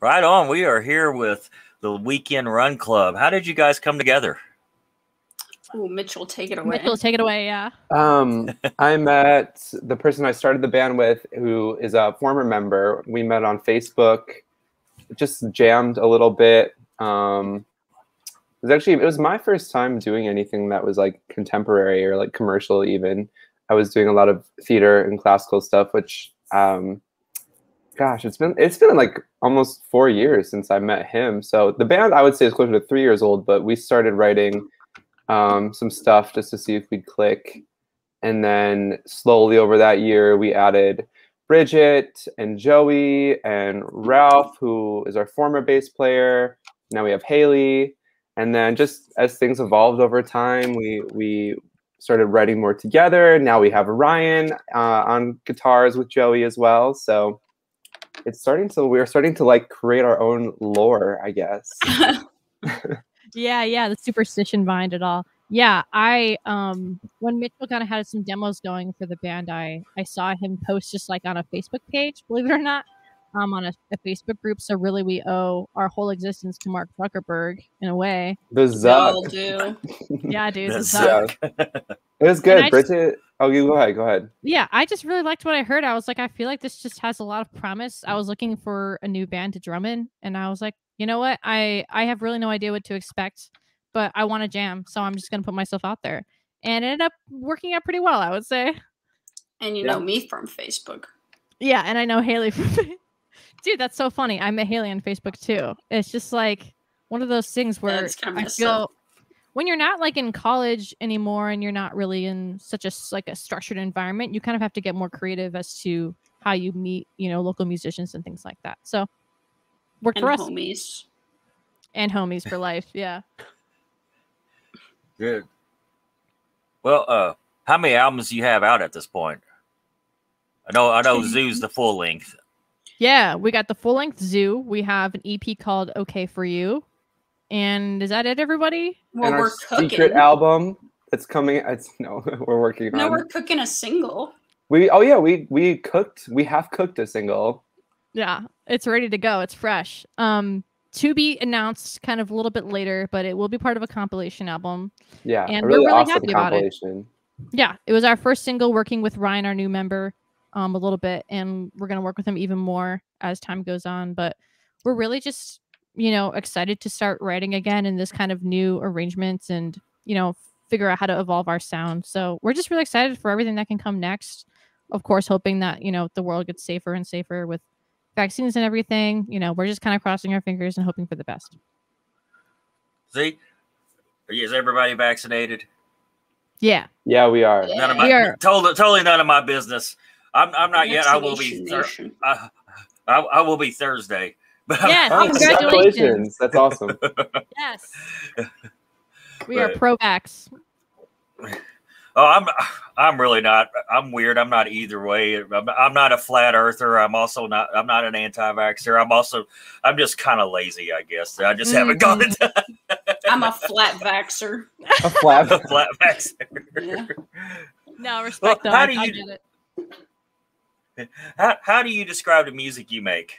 Right on. We are here with the Weekend Run Club. How did you guys come together? Oh, Mitchell, take it away. Mitchell, take it away. Yeah. Um, I met the person I started the band with, who is a former member. We met on Facebook, just jammed a little bit. Um, it was actually it was my first time doing anything that was like contemporary or like commercial. Even I was doing a lot of theater and classical stuff, which um, gosh, it's been it's been like almost four years since I met him. So the band I would say is closer to three years old, but we started writing um, some stuff just to see if we'd click. And then slowly over that year, we added Bridget and Joey and Ralph, who is our former bass player. Now we have Haley. And then just as things evolved over time, we we started writing more together. Now we have Ryan uh, on guitars with Joey as well. So it's starting to we're starting to like create our own lore, I guess. yeah, yeah, the superstition behind it all. Yeah, I um when Mitchell kind of had some demos going for the band, I I saw him post just like on a Facebook page, believe it or not, um on a, a Facebook group. So really, we owe our whole existence to Mark Zuckerberg in a way. The Zuck. do. Yeah, dude. The the Zuck. Zuck. It was good. I just- Bridget. Oh, you go ahead. Go ahead. yeah, I just really liked what I heard. I was like, I feel like this just has a lot of promise. I was looking for a new band to drum in, and I was like, you know what? I I have really no idea what to expect, but I want to jam, so I'm just gonna put myself out there, and it ended up working out pretty well, I would say. And you Yeah. know me from Facebook. Yeah, and I know Haley from. Dude, that's so funny. I met Haley on Facebook too. It's just like one of those things where I feel up. when you're not like in college anymore and you're not really in such a s- like a structured environment, you kind of have to get more creative as to how you meet, you know, local musicians and things like that. So worked And for us homies. and homies for life. Yeah. Good. Well, uh, how many albums do you have out at this point? I know, I know, Zoo's the full length. Yeah, we got the full length zoo. We have an EP called Okay for You. And is that it, everybody? Well, and our we're cooking. secret album that's coming. It's no, we're working no, on. we're cooking a single. We oh yeah, we we cooked. We have cooked a single. Yeah, it's ready to go. It's fresh. Um, to be announced kind of a little bit later, but it will be part of a compilation album. Yeah, And a we're really, really awesome happy about it. compilation. Yeah, it was our first single working with Ryan, our new member, um, a little bit, and we're gonna work with him even more as time goes on. But we're really just, you know, excited to start writing again in this kind of new arrangements and you know figure out how to evolve our sound. So we're just really excited for everything that can come next. Of course, hoping that you know the world gets safer and safer with vaccines and everything. You know, we're just kind of crossing our fingers and hoping for the best. See, is everybody vaccinated? Yeah, Yeah, we are. None of my, We are- totally, totally none of my business. I'm, I'm not yet. I will be. Thur- nation. I, I, I will be Thursday. But I'm- Yes, Oh, congratulations. congratulations! That's awesome. yes, we are pro vax. Oh, I'm I'm really not. I'm weird. I'm not either way. I'm, I'm not a flat earther. I'm also not. I'm not an anti-vaxxer. I'm also. I'm just kind of lazy, I guess. I just haven't mm-hmm. gone into I'm a flat vaxer. A flap. a flat vaxxer. Yeah. No, respect Well, how do you- get it. How how do you describe the music you make?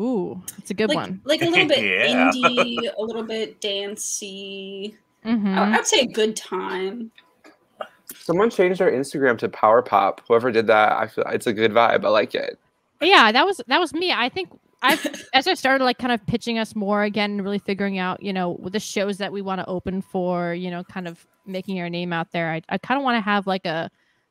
Ooh, it's a good like, one. like a little bit Yeah. indie, a little bit dancey. Mhm. I- I'd say a good time. Someone changed our Instagram to Power Pop. Whoever did that, I feel it's a good vibe. I like it. Yeah, that was that was me. I think I as I started like kind of pitching us more again and really figuring out, you know, the shows that we want to open for, you know, kind of making our name out there. I, I kind of want to have like a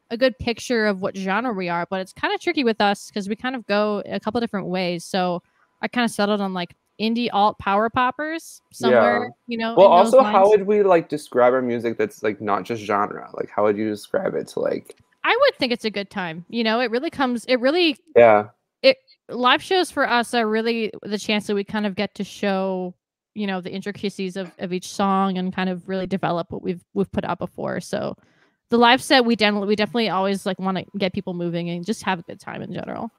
a good picture of what genre we are, but it's kind of tricky with us because we kind of go a couple different ways. So I kind of settled on like indie alt power poppers somewhere, you know. Well, also, how would we like describe our music that's like not just genre? Like, how would you describe it to like? I would think it's a good time. You know, it really comes. It really Yeah, It live shows for us are really the chance that we kind of get to show you know the intricacies of, of each song and kind of really develop what we've we've put out before so the live set we definitely we definitely always like want to get people moving and just have a good time in general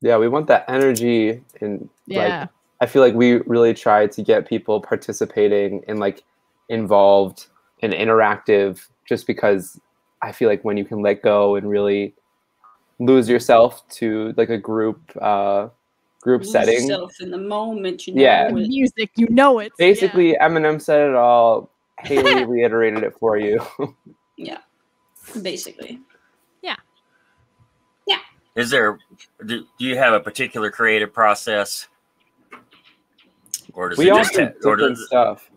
yeah, we want that energy and yeah like I feel like we really try to get people participating and like involved and interactive just because I feel like when you can let go and really lose yourself to like a group uh group Lose setting. yourself in the moment. You know Yeah. The it. music, you know it. Yeah. Basically, Eminem said it all. Haley reiterated it for you. Yeah, basically. Yeah. Yeah. Is there? Do, do you have a particular creative process, or does we it all just? do or different does, stuff.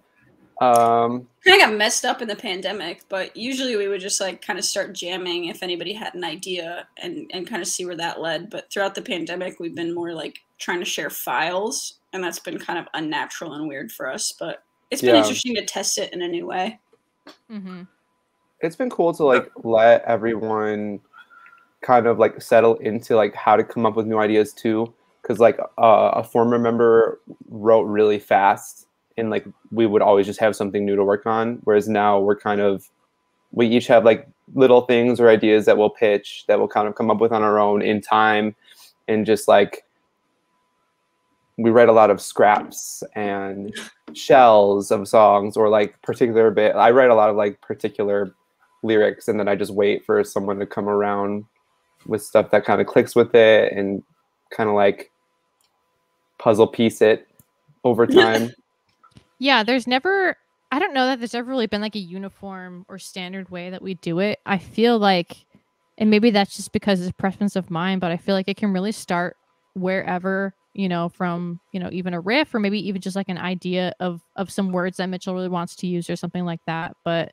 Um, kind of got messed up in the pandemic, but usually we would just like kind of start jamming if anybody had an idea and and kind of see where that led. But throughout the pandemic, we've been more like trying to share files, and that's been kind of unnatural and weird for us. But it's been Yeah. interesting to test it in a new way. hmm it's been cool to like let everyone kind of like settle into like how to come up with new ideas too. Because like uh, a former member wrote really fast and like we would always just have something new to work on. Whereas now we're kind of we each have like little things or ideas that we'll pitch that we'll kind of come up with on our own in time and just like we write a lot of scraps and shells of songs or like particular bit i write a lot of like particular lyrics and then i just wait for someone to come around with stuff that kind of clicks with it and kind of like puzzle piece it over time Yeah, there's never I don't know that there's ever really been like a uniform or standard way that we do it. I feel like and maybe that's just because it's a preference of mine, but I feel like it can really start wherever, you know, from, you know, even a riff or maybe even just like an idea of of some words that Mitchell really wants to use or something like that. But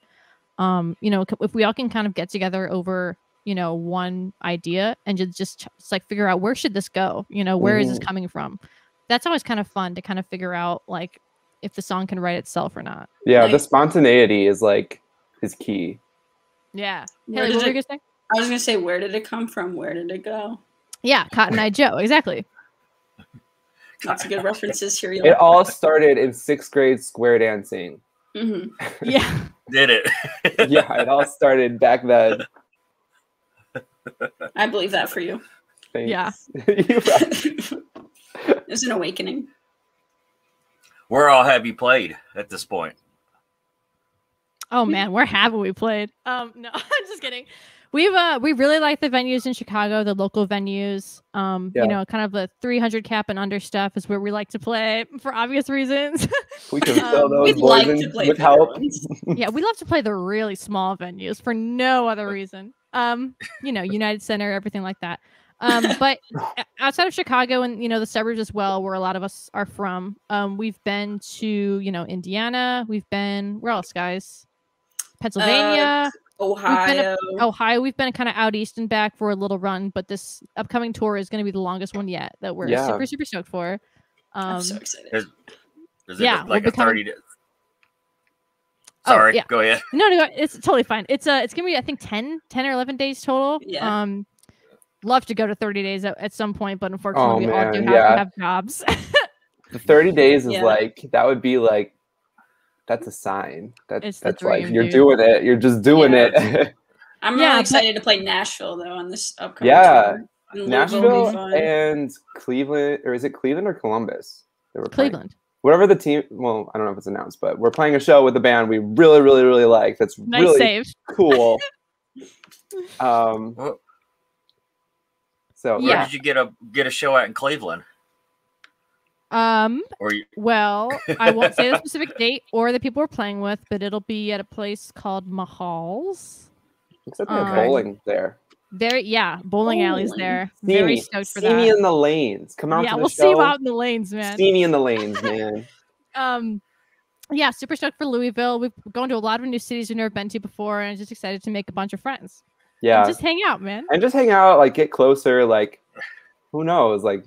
um, you know, if we all can kind of get together over you know one idea and just just, just like figure out where should this go you know where is this Mhm. coming from that's always kind of fun to kind of figure out like if the song can write itself or not. yeah the spontaneity is like is key Yeah. Where Haley, did what were you it- gonna say? I was gonna say, where did it come from? Where did it go? Yeah, Cotton Eye Joe. Exactly. Lots of good references here. it all started in sixth grade square dancing hmm Yeah. did it? yeah it all started back then I believe that for you. Thanks. Yeah. You right. It's an awakening. Where all have you played at this point? Oh man, where haven't we played? Um, no, I'm just kidding. We've uh we really like the venues in Chicago, the local venues. Um, Yeah. you know, kind of the 300 cap and under stuff is where we like to play for obvious reasons. we can fill Um, those We'd boys like to play with help yeah, we love to play the really small venues for no other reason. Um, you know, United Center, everything like that. Um, but outside of Chicago and you know the suburbs as well, where a lot of us are from, um, we've been to you know Indiana, we've been where else, guys? Pennsylvania, Ohio. Ohio. We've been kind of out east and back for a little run, but this upcoming tour is going to be the longest one yet that we're Yeah. super super stoked for. Um, I'm so excited. Is, is it Yeah, we'll like a coming- 30 day? Oh, Sorry, yeah. go ahead. No, no, it's totally fine. It's uh it's gonna be I think 10, 10 or eleven days total. Yeah. Um love to go to 30 days at, at some point, but unfortunately we all do have yeah. have jobs. the 30 days is Yeah. like that would be like that's a sign that It's the that's like dream, you're dude. doing it you're just doing Yeah. it I'm Yeah, really but- excited to play Nashville though on this upcoming Yeah. tour. And nashville and cleveland or is it cleveland or columbus They were playing? Cleveland. whatever the team well i don't know if it's announced but we're playing a show with a band we really really really like that's Nice really save. cool um Well- so Where Yeah. did you get a get a show at in Cleveland? Um Or you, well, I won't say the specific date or the people we're playing with, but it'll be at a place called Mahall's. except they have um, bowling there. Very yeah, bowling alleys there. see Very me, stoked for see that. me in the lanes. Come out yeah, to the we'll show see you out in the lanes, man. see me in the lanes man. Um yeah super stoked for louisville. We've gone to a lot of new cities we've never been to before and I'm just excited to make a bunch of friends. And yeah. just hang out man. And just hang out, like get closer, like who knows, like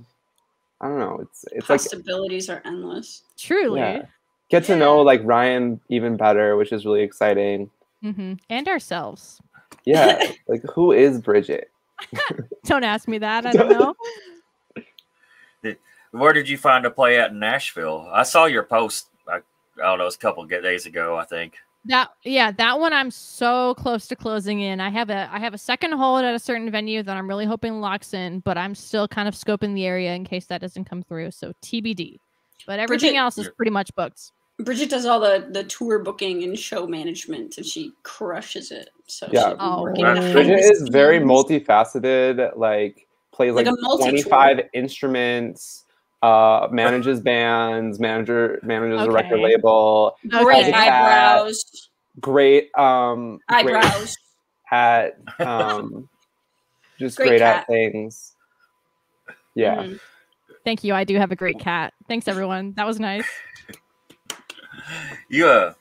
I don't know. It's it's like Possibilities are endless. truly yeah, get to know like Ryan even better, which is really exciting. Mm-hmm. and ourselves Yeah, like who is Bridget? don't ask me that i don't know where did you find a play at in Nashville? I saw your post. I, I don't know, it was a couple of days ago, I think. That yeah that one i'm so close to closing in i have a i have a second hold at a certain venue that i'm really hoping locks in but i'm still kind of scoping the area in case that doesn't come through so tbd but everything Bridget- else is pretty much booked Bridget does all the the tour booking and show management, and she crushes it. So Yeah. she's Oh, working Bridget is very multifaceted. Like plays Like like, a twenty five instruments. Uh, manages bands, manager manages a record Okay. label. Great Okay. eyebrows. Great um, great Eyebrows. at um, just Great great, at things. Yeah. Mhm. Thank you. I do have a great cat. Thanks everyone. That was nice. You uh,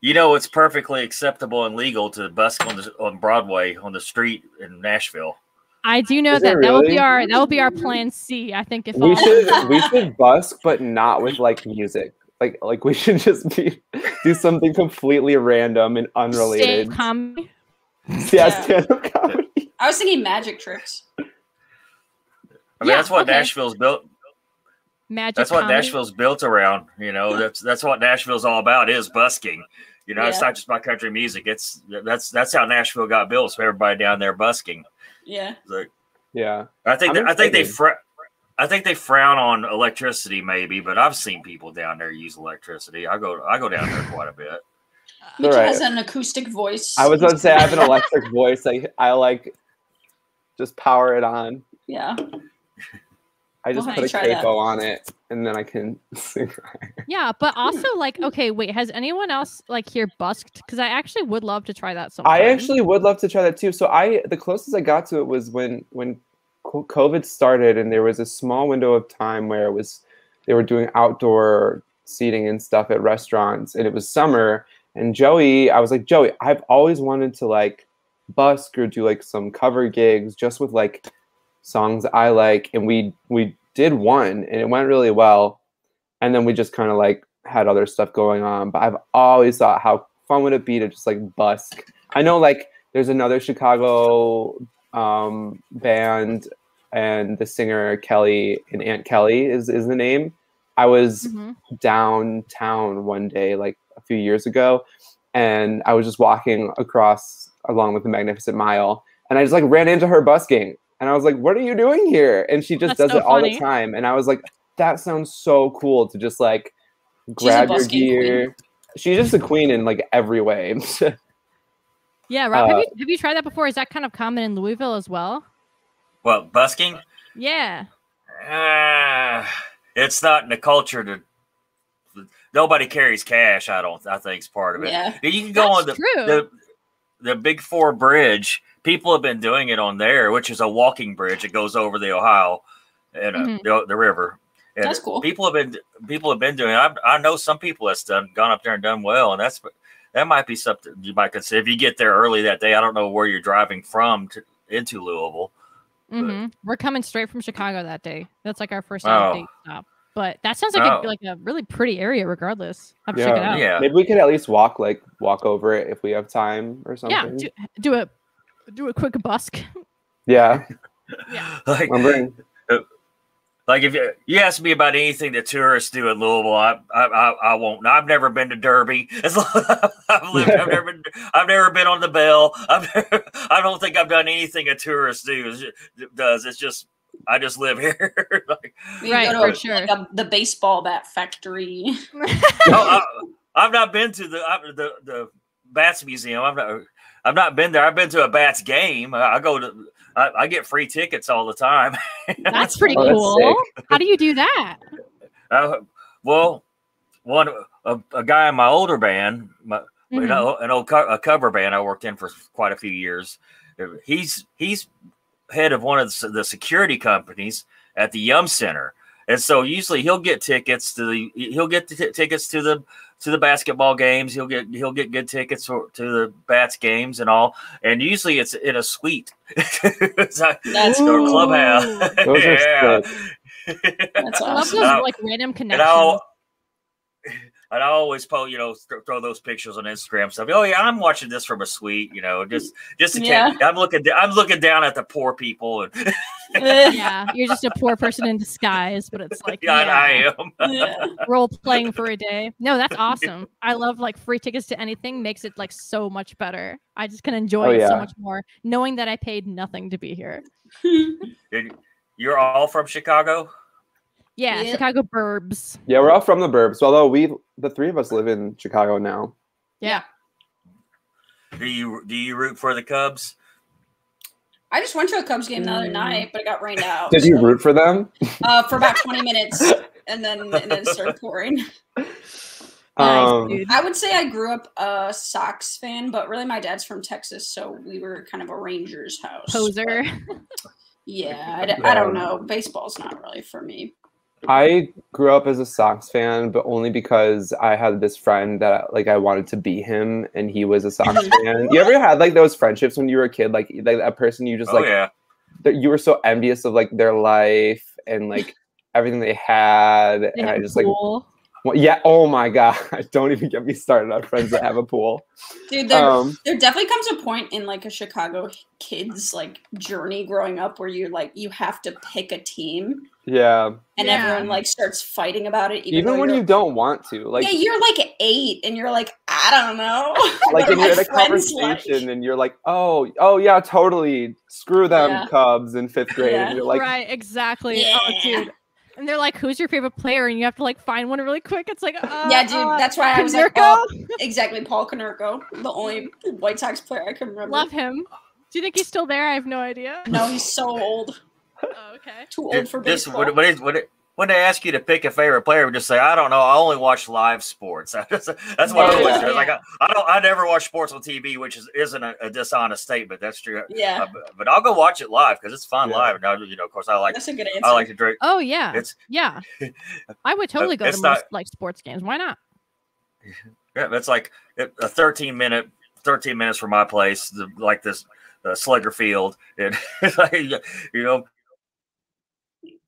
you know it's perfectly acceptable and legal to busk on the on Broadway on the street in Nashville. I do know Is it that that will be our that will be our plan C. I think if We all should we should busk, but not with like music. Like like we should just be do something completely random and unrelated. stand comedy. yeah, Yeah. stand-up comedy. I was thinking magic tricks. I mean, Yeah, that's what okay. Nashville's built. Magic That's what comedy. Nashville's built around. You know, that's that's what Nashville's all about is busking. You know, it's not just about country music. It's that's that's how Nashville got built. So everybody down there busking. Yeah. Like- Yeah. I think I'm I think they excited. fr- I think they frown on electricity, maybe, but I've seen people down there use electricity. I go I go down there quite a bit. Mitch Alright. has an acoustic voice. I was about to say I have an electric voice. Like I like just power it on. Yeah. I just We'll put have a to that. capo on it and then I can sing. Yeah, but also like okay, wait, has anyone else like here busked? Because I actually would love to try that so I actually would love to try that too. So I the closest I got to it was when when COVID started and there was a small window of time where it was they were doing outdoor seating and stuff at restaurants and it was summer and Joey I was like Joey I've always wanted to like busk or do like some cover gigs just with like songs I like and we we did one and it went really well and then we just kind of like had other stuff going on but I've always thought how fun would it be to just like busk I know like there's another Chicago um, band and the singer Kelly and Aunt Kelly is, is the name. I was Mhm. downtown one day like a few years ago and I was just walking across along with the Magnificent Mile and I just like ran into her busking and I was like, what are you doing here? And she just That's does so it all funny. the time. And I was like, that sounds so cool to just like grab your busking queen. gear. She's just a queen in like every way. Yeah, Rob, have Uh, you have you tried that before? Is that kind of common in Louisville as well? Well, busking, Yeah. uh, it's not in the culture to. Nobody carries cash. I don't. I think is part of it. Yeah. You can go on the true. the the Big Four Bridge. People have been doing it on there, which is a walking bridge that goes over the Ohio and uh, Mhm. the, the river. And That's cool. People have been people have been doing. It. I, I know some people that's done gone up there and done well, and that's that might be something you might consider if you get there early that day. I don't know where you're driving from to into Louisville. hmm We're coming straight from Chicago that day. That's like our first Oh. date stop. But that sounds like Oh. a, like a really pretty area, regardless. I have to check it Yeah. out. Yeah, Maybe we could at least walk like walk over it if we have time or Yeah, something. do, do a do a quick busk. Yeah, Yeah. like I'm bringing. Uh, like if you, you ask me about anything that tourists do in Louisville, I I, I, I won't. I've never been to Derby. As long I've lived, I've never been. I've never been on the Belle. I've never, I don't think I've done anything a tourist do does. It's just I just live here. like, We Right, go for to sure. like a, the baseball bat factory. no, I, I've not been to the I, the the Bats Museum. I've not. I've not been there. I've been to a Bats game. I, I go to. I, I get free tickets all the time. That's pretty Oh, that's cool. How do you do that? Uh, well, one a, a guy in my older band, my, you Mhm. know, an old co- a cover band I worked in for quite a few years. He's he's head of one of the, the security companies at the Yum Center, and so usually he'll get tickets to the he'll get the t- tickets to the to the basketball games. He'll get he'll get good tickets for, to the bats games and all. And usually it's in a suite. it's like, That's or clubhouse. Those are yeah. That's I love awesome. those like random connections. I'll and I always post, you know, th- throw those pictures on Instagram stuff. Oh yeah, I'm watching this from a suite, you know, just just in Yeah. case. I'm looking, I'm looking down at the poor people, and yeah, you're just a poor person in disguise, but it's like yeah, yeah, I am. Yeah. role playing for a day. No, that's awesome. I love like free tickets to anything makes it like so much better. I just can enjoy Oh, it so much more knowing that I paid nothing to be here. You're all from Chicago. Yeah, Yep. Chicago burbs. Yeah, we're all from the burbs. Although we, the three of us, live in Chicago now. Yeah. Do you do you root for the Cubs? I just went to a Cubs game the other Mm. night, but it got rained out. Did you root for them? uh, for about 20 minutes and then and then it started pouring. Nice, Um, dude. I would say I grew up a Sox fan, but really my dad's from Texas, so we were kind of a Rangers house. Poser. but yeah, I don't know. Baseball's not really for me. I grew up as a Sox fan, but only because I had this friend that like I wanted to be him, and he was a Sox fan. You ever had like those friendships when you were a kid, like like a person you just oh like yeah. that you were so envious of like their life and like everything they had, They and have I a just like pool. Well, yeah. Oh my god! Don't even get me started on friends that have a pool. Dude, there, Um, there definitely comes a point in like a Chicago kid's like journey growing up where you like you have to pick a team yeah. and Yeah. everyone like starts fighting about it. Even, Even when you're- don't want to, like yeah, you're like eight and you're like, I don't know. like What and you're in my a friends like? conversation and you're like, oh, oh yeah, totally. Screw them Yeah. Cubs in fifth grade. Yeah. And you're like, right, exactly. Oh, Yeah. dude. And they're like, "Who's your favorite player?" And you have to like find one really quick. It's like, uh, Yeah, dude, uh, that's why I was like, Konerko? oh, exactly, Paul Konerko, the only White Sox player I can remember. love him. Do you think he's still there? I have no idea. No, he's so old, Oh, okay. too old Did- for this baseball. when, when, it, when, it, when they ask you to pick a favorite player, we just say, I don't know. I only watch live sports. That's what I Yeah. always do. Like I, I don't. I never watch sports on TV, which is isn't a, a dishonest statement. That's true. yeah, Uh, but, but I'll go watch it live because it's fun Yeah. live. And I, you know, of course, I like that's a good answer. I like to drink. Oh yeah, It's yeah. I would totally go to not- most like sports games. Why not? yeah, That's like a 13 minute, 13 minutes from my place, the, like this uh, Slugger Field, and like, you know,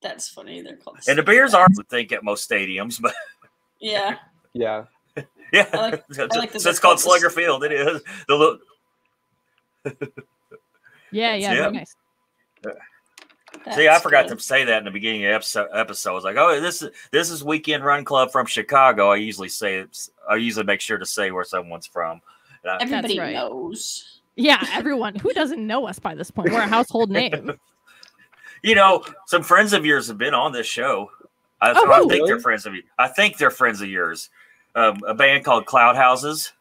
That's funny. They're called. and the beers are would think at most stadiums, but Yeah, yeah. yeah, I like- so, I like so it's called called Slugger Field. It is the little. Yeah, yeah, Yeah. very nice. See, I forgot good. to say that in the beginning of episode. Episode, I was like, "Oh, this is this is Weekend Run Club from Chicago." I usually say it's. I usually make sure to say where someone's from. Uh, Everybody right. knows. Yeah, everyone who doesn't know us by this point, we're a household name. You know, some friends of yours have been on this show. I, Oh, I think they're friends of you. I think they're friends of yours. Um, a band called Cloud Houses.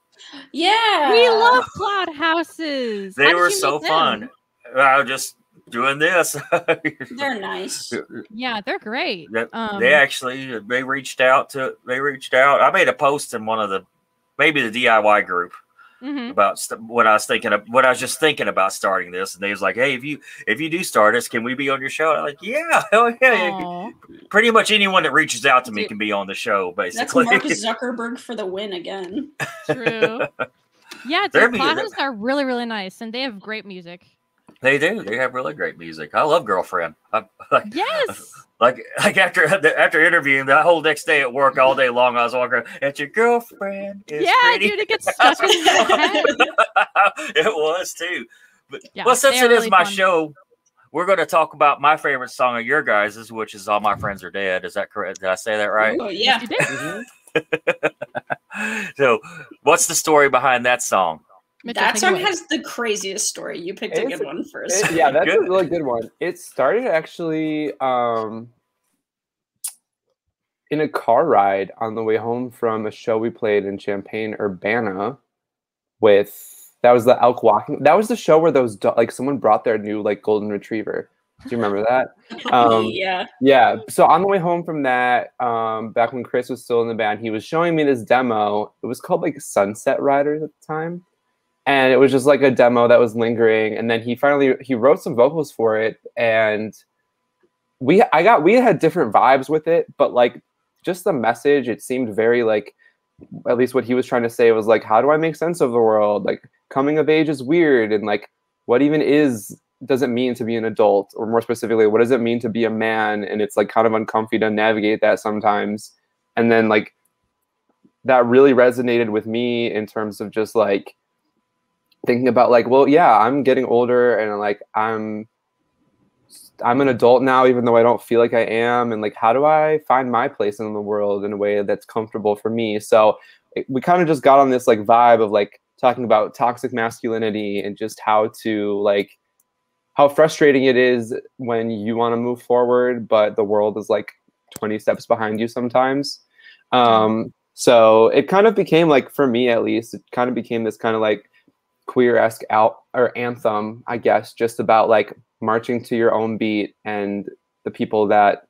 Yeah, we love cloud houses. They How were so meet them? fun. I was just doing this. They're nice. Yeah, they're great. That- Um, they actually they reached out to they reached out. I made a post in one of the maybe the DIY group mhm. about st- what I was thinking of what I was just thinking about starting this, and they was like, "Hey, if you if you do start this, can we be on your show?" I'm like, "Yeah, hell yeah!" Aw. Pretty much anyone that reaches out to me Dude. can be on the show, Basically, That's basically. Mark Zuckerberg for the win again. True. Yeah, They're dude, mu- cloud houses are really, really nice, and they have great music. They do. They have really great music. I love Girlfriend. I, like, Yes. like like after after interviewing that whole next day at work all day long, I was walking. around, And your girlfriend is Yeah, pretty." dude, it gets stuck in your head. it was too. But Yeah, well, since they are it is really my fun. show, we're going to talk about my favorite song of your guys's, which is "All My Friends Are Dead." Is that correct? Did I say that right? Oh yeah, so, what's the story behind that song? Mitchell, that song away. has the craziest story. You picked a It's- good one first. It- yeah, that's Good. a really good one. It started actually um, in a car ride on the way home from a show we played in Champaign, Urbana. With that was the elk walking. That was the show where those do- like someone brought their new like golden retriever. Do you remember that? Um, yeah, Yeah. So on the way home from that, um, back when Chris was still in the band, he was showing me this demo. It was called like Sunset Riders at the time. And it was just like a demo that was lingering. And then he finally he wrote some vocals for it. And we I got we had different vibes with it, but like just the message, it seemed very like at least what he was trying to say was like, how do I make sense of the world? Like coming of age is weird and like what even is does it mean to be an adult or more specifically what does it mean to be a man and it's like kind of uncomfy to navigate that sometimes and then like that really resonated with me in terms of just like thinking about like well yeah i'm getting older and like i'm i'm an adult now even though i don't feel like i am and like how do i find my place in the world in a way that's comfortable for me? So it, we kind of just got on this like vibe of like talking about toxic masculinity and just how to like how frustrating it is when you want to move forward but the world is like 20 steps behind you sometimes. Um so it kind of became like for me at least it kind of became this kind of like queer esque out or anthem, I guess, just about like marching to your own beat and the people that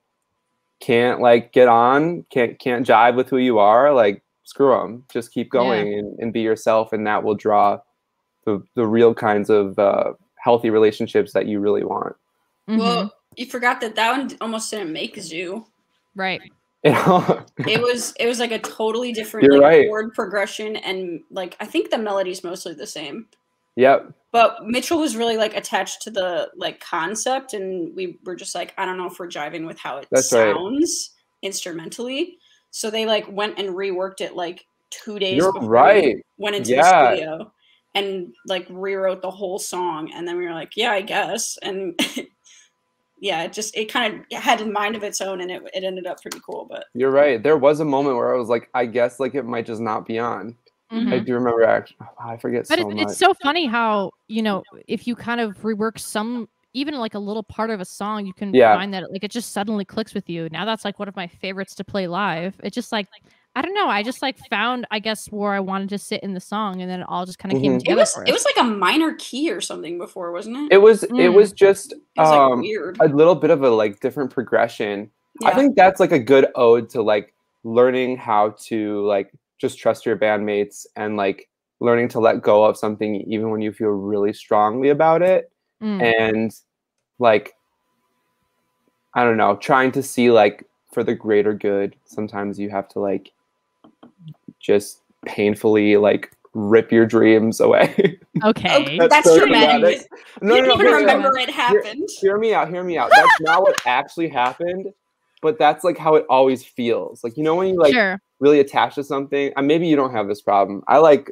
can't like get on, can't can't jive with who you are, like screw them. Just keep going yeah. and, and be yourself, and that will draw the the real kinds of uh, healthy relationships that you really want. Mm-hmm. Well, you forgot that that one almost didn't make Zoo. Right. It was it was like a totally different like, right. chord progression and like I think the melody's mostly the same. Yep. But Mitchell was really like attached to the like concept and we were just like I don't know if we're jiving with how it That's sounds right. instrumentally. So they like went and reworked it like 2 days You're right. went into yeah. the studio and like rewrote the whole song and then we were like yeah, I guess and yeah, it just it kind of had a mind of its own, and it it ended up pretty cool. But you're right. There was a moment where I was like, I guess like it might just not be on. Mm-hmm. I do remember actually. Oh, I forget. But so it's, it's so funny how you know if you kind of rework some even like a little part of a song, you can yeah. find that like it just suddenly clicks with you. Now that's like one of my favorites to play live. It just like I don't know. I just like found, I guess, where I wanted to sit in the song, and then it all just kind of mm-hmm. came together. It was, it was like a minor key or something before, wasn't it? It was. Mm. It was just it was, um, like, weird. a little bit of a like different progression. Yeah. I think that's like a good ode to like learning how to like just trust your bandmates and like learning to let go of something even when you feel really strongly about it, mm. and like I don't know, trying to see like for the greater good. Sometimes you have to like just painfully like rip your dreams away. Okay, that's, that's so dramatic. No, you no, no, even remember it happened. Hear, hear, me out. Hear me out. That's not what actually happened, but that's like how it always feels. Like you know when you like sure. really attach to something. And maybe you don't have this problem. I like.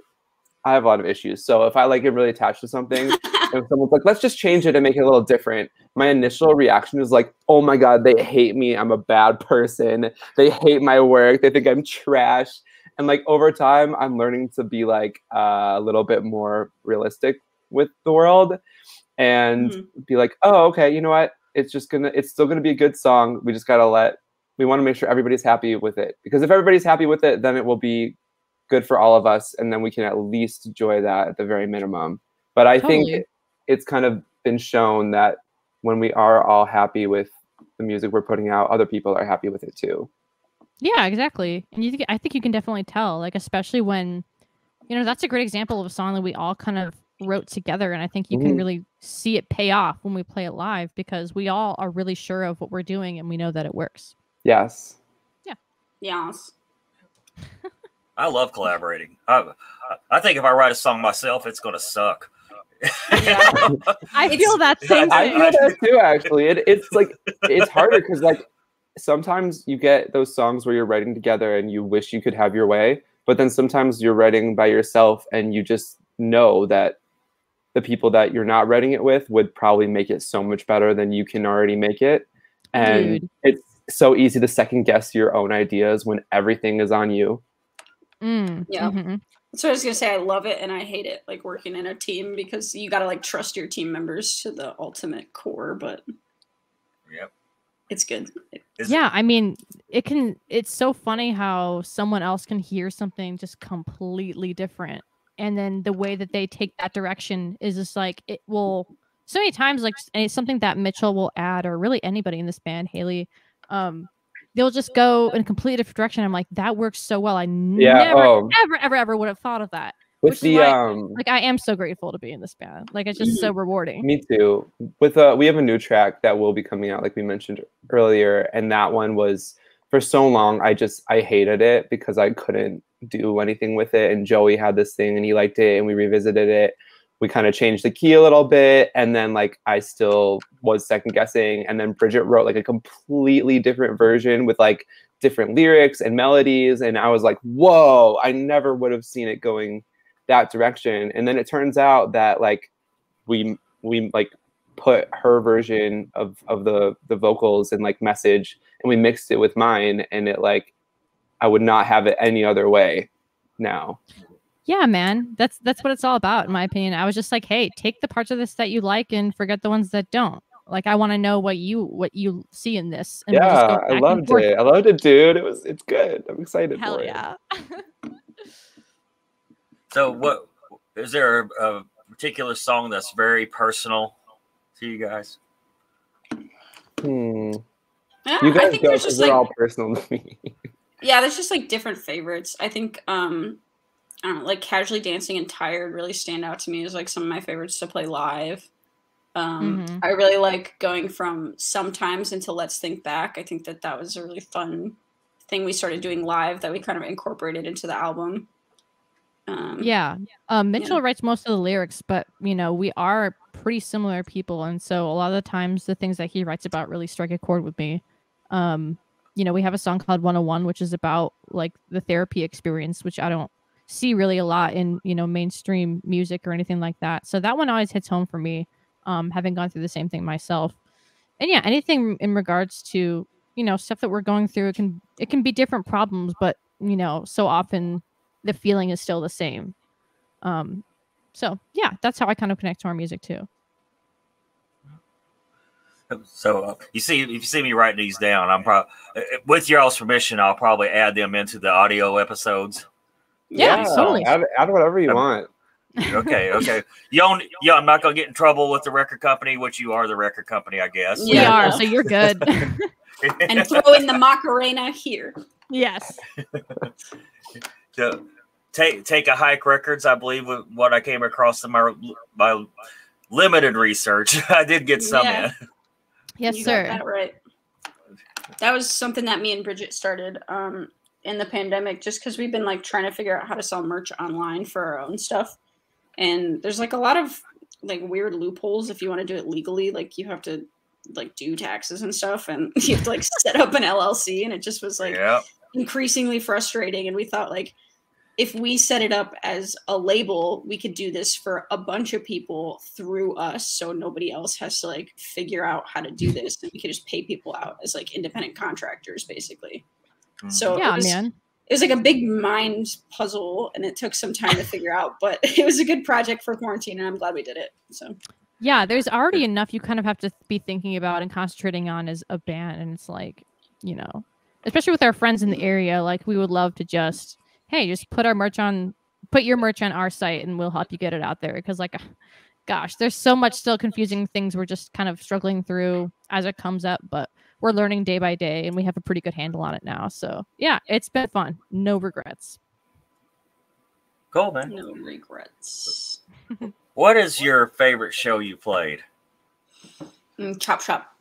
I have a lot of issues. So if I like get really attached to something, and someone's like, "Let's just change it and make it a little different," my initial reaction is like, "Oh my god, they hate me. I'm a bad person. They hate my work. They think I'm trash." and like over time i'm learning to be like uh, a little bit more realistic with the world and mm-hmm. be like oh okay you know what it's just gonna it's still gonna be a good song we just gotta let we want to make sure everybody's happy with it because if everybody's happy with it then it will be good for all of us and then we can at least enjoy that at the very minimum but i totally. think it's kind of been shown that when we are all happy with the music we're putting out other people are happy with it too yeah, exactly. And you think I think you can definitely tell, like especially when you know, that's a great example of a song that we all kind of wrote together and I think you mm-hmm. can really see it pay off when we play it live because we all are really sure of what we're doing and we know that it works. Yes. Yeah. Yes. I love collaborating. I, I think if I write a song myself, it's going to suck. I feel that same. I feel that too. Actually, it, it's like it's harder because like sometimes you get those songs where you're writing together and you wish you could have your way, but then sometimes you're writing by yourself and you just know that the people that you're not writing it with would probably make it so much better than you can already make it. And Dude. it's so easy to second guess your own ideas when everything is on you. Mm, yeah. Mm-hmm. So I was gonna say I love it and I hate it, like working in a team because you gotta like trust your team members to the ultimate core. But yep, it's good. It's, yeah, I mean, it can. It's so funny how someone else can hear something just completely different, and then the way that they take that direction is just like it will. So many times, like it's something that Mitchell will add, or really anybody in this band, Haley, um, they'll just go in a completely different direction. I'm like, that works so well. I yeah, never, oh. ever, ever, ever would have thought of that with the why, um like i am so grateful to be in this band like it's just so mm-hmm. rewarding me too with uh we have a new track that will be coming out like we mentioned earlier and that one was for so long i just i hated it because i couldn't do anything with it and joey had this thing and he liked it and we revisited it we kind of changed the key a little bit and then like i still was second guessing and then bridget wrote like a completely different version with like different lyrics and melodies and i was like whoa i never would have seen it going that direction. And then it turns out that like we we like put her version of of the the vocals and like message and we mixed it with mine and it like i would not have it any other way now yeah man that's that's what it's all about in my opinion i was just like hey take the parts of this that you like and forget the ones that don't like i want to know what you what you see in this and yeah we'll i loved it i loved it dude it was it's good i'm excited Hell for yeah. it So what is there a, particular song that's very personal to you guys? Hmm. Yeah, You I guys think go there's because just they're like all personal to me. yeah, there's just like different favorites. I think um I don't know, like casually dancing and tired really stand out to me as like some of my favorites to play live. Um, Mhm. I really like going from sometimes into Let's Think Back. I think that that was a really fun thing we started doing live that we kind of incorporated into the album. Um, Yeah. Um, Mitchell writes most of the lyrics, but you know, we are pretty similar people. And so a lot of the times the things that he writes about really strike a chord with me. Um, you know, we have a song called 101, which is about like the therapy experience, which I don't see really a lot in, you know, mainstream music or anything like that. So that one always hits home for me, um, having gone through the same thing myself. And yeah, anything in regards to, you know, stuff that we're going through, it can it can be different problems, but you know, so often the feeling is still the same. Um, so yeah, that's how I kind of connect to our music too. So uh, you see, if you see me writing these down, I'm probably with y'all's permission, I'll probably add them into the audio episodes. Yeah, totally. Add, add whatever you want. Okay, okay. You don't, yeah, I'm not gonna get in trouble with the record company, which you are the record company, I guess. We Yeah. are, so you're good. and throw in the Macarena here. yes. to take take a hike records. I believe with what I came across in my my limited research, I did get some Yeah. in. Yes, You got sir. That right. That was something that me and Bridget started um, in the pandemic, just because we've been like trying to figure out how to sell merch online for our own stuff, and there's like a lot of like weird loopholes if you want to do it legally. Like you have to like do taxes and stuff, and you have to like set up an LLC, and it just was like yeah, increasingly frustrating and we thought like if we set it up as a label we could do this for a bunch of people through us so nobody else has to like figure out how to do this and we could just pay people out as like independent contractors basically Mm. so Yeah, it was, man. it was like a big mind puzzle and it took some time to figure out but it was a good project for quarantine and i'm glad we did it so Yeah, there's already enough you kind of have to be thinking about and concentrating on as a band. And it's like, you know, especially with our friends in the mm-hmm. area, like we would love to just, hey, just put our merch on, put your merch on our site and we'll help you get it out there. Cause like, gosh, there's so much still confusing things we're just kind of struggling through as it comes up, but we're learning day by day and we have a pretty good handle on it now. So yeah, it's been fun. No regrets. cool, man. no regrets What is your favorite show you played? Mm, Chop Shop.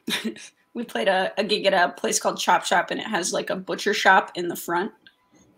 we played a, a gig at a place called Chop Shop, and it has like a butcher shop in the front,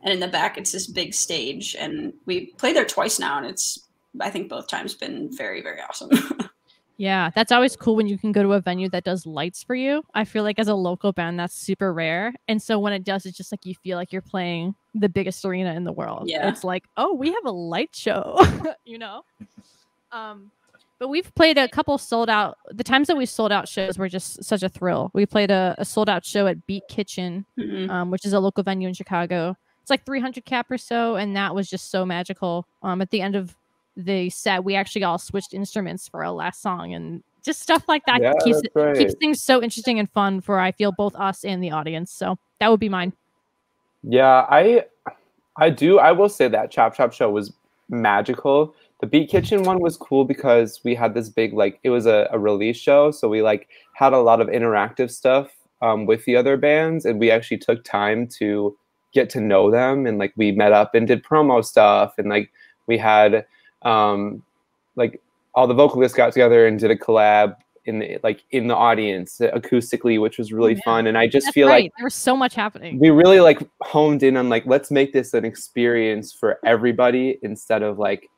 and in the back it's this big stage. And we played there twice now, and it's I think both times been very very awesome. Yeah, that's always cool when you can go to a venue that does lights for you. I feel like as a local band, that's super rare. And so when it does, it's just like you feel like you're playing the biggest arena in the world. Yeah. It's like, oh, we have a light show, you know? Um, but we've played a couple sold out. The times that we sold out shows were just such a thrill. We played a, a sold out show at Beat Kitchen, Mhm. um, which is a local venue in Chicago. It's like 300 cap or so, and that was just so magical. Um, at the end of the set, we actually all switched instruments for our last song, and just stuff like that Yeah, keeps right. keeps things so interesting and fun for I feel both us and the audience. So that would be mine. Yeah, I I do. I will say that Chop Chop Show was magical. The Beat Kitchen one was cool because we had this big like it was a, a release show, so we like had a lot of interactive stuff um, with the other bands, and we actually took time to get to know them, and like we met up and did promo stuff, and like we had um, like all the vocalists got together and did a collab in the, like in the audience acoustically, which was really yeah. fun, and I just That's feel right. like there was so much happening. we really like honed in on like let's make this an experience for everybody instead of like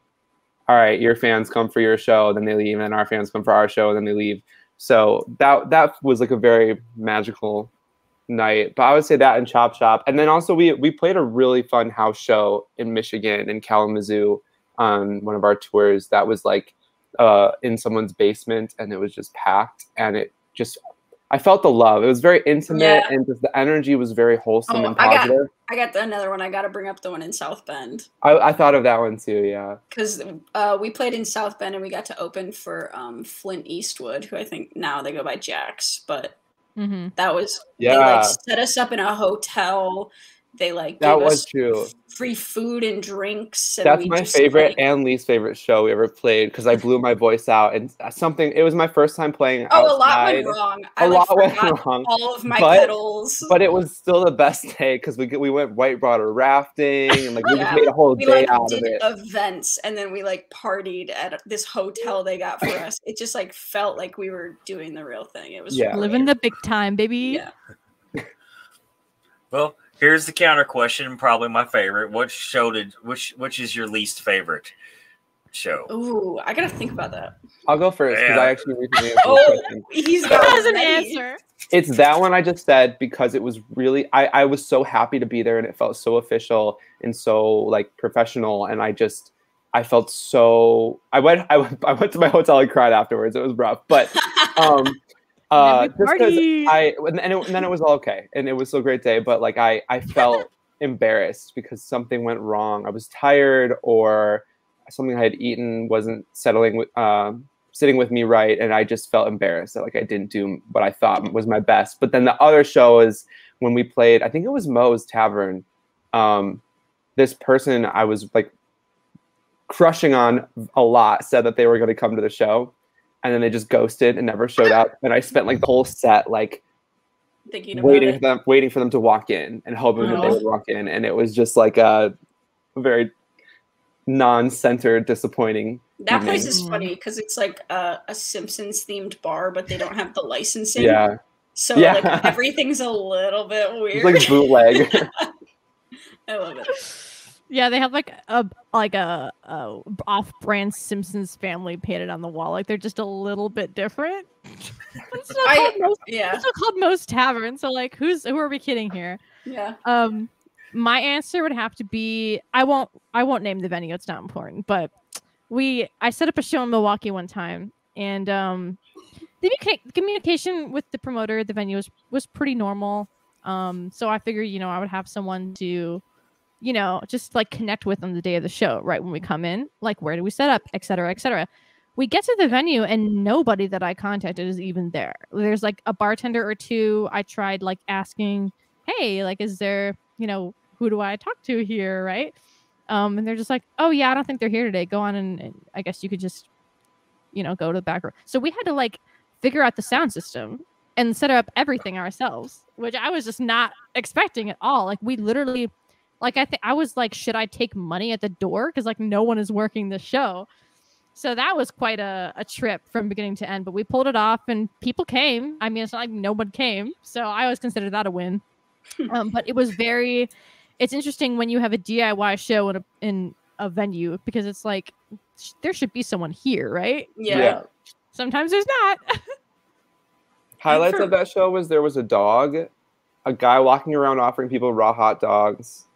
all right your fans come for your show then they leave and our fans come for our show and then they leave so that that was like a very magical night but i would say that and chop shop and then also we we played a really fun house show in michigan in kalamazoo on one of our tours that was like uh in someone's basement and it was just packed and it just I felt the love. It was very intimate Yeah. and just the energy was very wholesome Oh, and I got- positive. I got the, another one. I got to bring up the one in South Bend I, I thought of that one too. Yeah. because uh, we played in South Bend and we got to open for um, Flint Eastwood, who I think now they go by Jax, but hmm that was they like set us up in a hotel. They like That gave was us true. Free food and drinks. And That's my just, favorite like- and least favorite show we ever played because I blew my voice out and something. It was my first time playing oh, a lot went wrong. A I like, lot went wrong, all of my but- pedals. but it was still the best day because we we went white water rafting and like we just Yeah. made a whole we day like out of did it. events and then we like partied at this hotel they got for us. It just like felt like we were doing the real thing. It was Yeah. Living the big time, baby. Yeah. Well, here's the counter question. Probably my favorite. What show did which which is your least favorite show? Ooh, I gotta think about that. I'll go first because Yeah. I actually recently answered Oh, this question. he's That got was an answer. It's that one I just said because it was really I, I was so happy to be there and it felt so official and so like professional and I just I felt so I went I went I went to my hotel and cried afterwards. It was rough. But um uh And then we just 'cause partied. I and, it, and then it was all okay and it was still a great day but like I I felt embarrassed because something went wrong. I was tired or something I had eaten wasn't settling with um sitting with me right and I just felt embarrassed that like I didn't do what I thought was my best. But then the other show is when we played, I think it was Moe's Tavern. Um this person I was like crushing on a lot said that they were going to come to the show and then they just ghosted and never showed up and I spent like the whole set like Thinking about waiting for them waiting for them to walk in and hoping that they Oh. would walk in and it was just like a very non-centered disappointing That place evening. is mm-hmm. funny because it's like a, a Simpsons themed bar, but they don't have the licensing. yeah So Yeah. like everything's a little bit it's weird. like bootleg I love it. Yeah, they have like a like a, a off-brand Simpsons family painted on the wall. Like they're just a little bit different. it's still I- called Moe's, Yeah. it's still called Moe's Tavern. So like, who's who are we kidding here? Yeah. Um, my answer would have to be I won't I won't name the venue. It's not important. But we I set up a show in Milwaukee one time, and um, the communication with the promoter, at the venue was was pretty normal. Um, so I figured you know I would have someone to, you know, just like connect with on the day of the show, right when we come in, like where do we set up, et cetera, et cetera. We get to the venue and nobody that I contacted is even there. There's like a bartender or two. I tried like asking, hey, like, is there, you know, who do I talk to here, right? Um, and they're just like, oh yeah, I don't think they're here today. Go on and, and I guess you could just, you know, go to the back room. So we had to like figure out the sound system and set up everything ourselves, which I was just not expecting at all. Like we literally, like I think I was like, should I take money at the door because like no one is working the show. So that was quite a, a trip from beginning to end, but we pulled it off and people came. I mean, it's not like no one came. So I always consider that a win. um, but it was very, it's interesting when you have a DIY show in a, in a venue because it's like, sh- there should be someone here, right? Yeah. Sometimes there's not. highlights for- of that show was there was a dog a guy walking around offering people raw hot dogs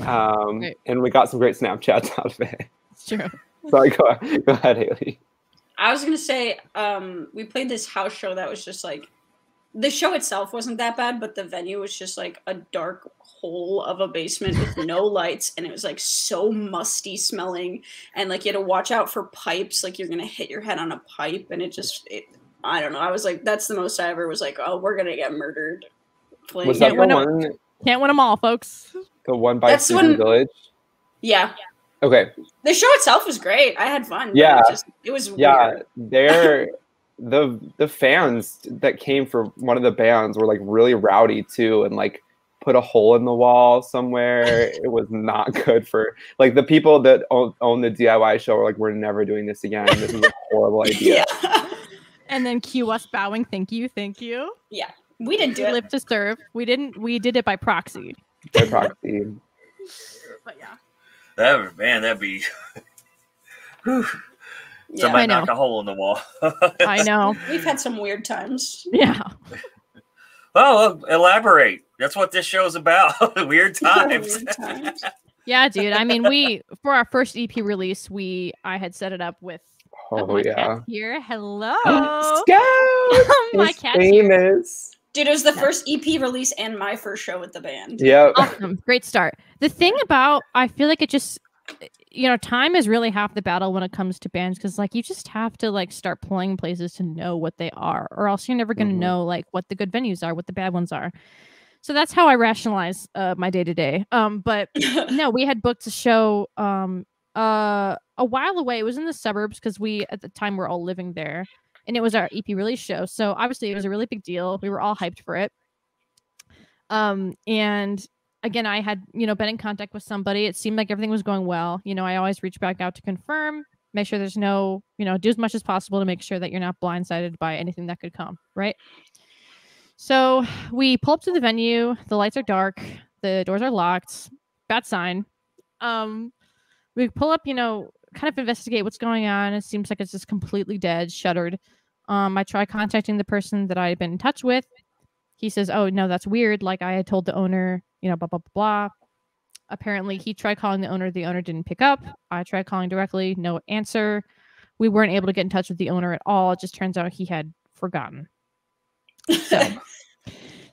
um, Right. and we got some great snapchats out of it it's true. sorry go, go ahead haley I was gonna say, um, we played this house show that was just like the show itself wasn't that bad, but the venue was just like a dark hole of a basement with no lights, and it was like so musty smelling, and like you had to watch out for pipes, like you're gonna hit your head on a pipe, and it just, it, I don't know. I was like, that's the most I ever was like, oh, we're gonna get murdered. Playing was Yeah, that here. the when one Can't win them all, folks. The one by That's Susan when- village Yeah, okay the show itself was great. I had fun. Yeah. it, just, it was yeah weird. they're the the fans that came for one of the bands were like really rowdy too and like put a hole in the wall somewhere it was not good for like the people that own, own the diy show were like we're never doing this again this is a horrible idea yeah. And then cue us bowing. Thank you. Thank you. Yeah, we didn't do We it. live to serve. We didn't. We did it by proxy. By proxy But yeah. That would- man, that'd be Whew. Yeah. somebody I know. knock a hole in the wall. I know. We've had some weird times. Yeah. Oh, elaborate. That's what this show's about. Weird times. Weird times. Yeah, dude. I mean, we for our first EP release, we I had set it up with oh, yeah cat here. Hello. Scout my is cat's here. famous Dude, it was the first EP release and my first show with the band. Yeah. Awesome. Great start. The thing about I feel like it just you know, time is really half the battle when it comes to bands because like you just have to like start playing places to know what they are, or else you're never gonna Mhm. know like what the good venues are, what the bad ones are. So that's how I rationalize uh, my day to day. Um, but no, we had booked a show um uh a while away. It was in the suburbs because we at the time were all living there, and it was our EP release show. So obviously it was a really big deal. We were all hyped for it. Um, and again, I had you know been in contact with somebody. It seemed like everything was going well. You know, I always reach back out to confirm, make sure there's no you know do as much as possible to make sure that you're not blindsided by anything that could come. Right. So we pull up to the venue. The lights are dark. The doors are locked. Bad sign. Um, we pull up, you know, kind of investigate what's going on. It seems like it's just completely dead, shuttered. Um, I try contacting the person that I had been in touch with. He says, "Oh no, that's weird. Like I had told the owner, you know, blah blah blah." Apparently, he tried calling the owner. The owner didn't pick up. I tried calling directly, no answer. We weren't able to get in touch with the owner at all. It just turns out he had forgotten. So,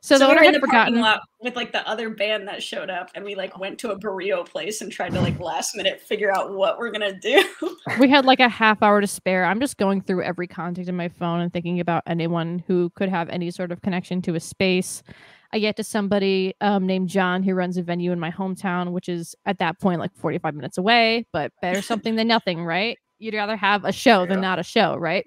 so the we were in the parking forgotten. lot with like the other band that showed up, and we like went to a burrito place and tried to like last minute figure out what we're gonna do. we had like a half hour to spare. I'm just going through every contact in my phone and thinking about anyone who could have any sort of connection to a space. I get to somebody um, named John who runs a venue in my hometown, which is at that point like 45 minutes away, but better something than nothing, right? You'd rather have a show than not a show, right?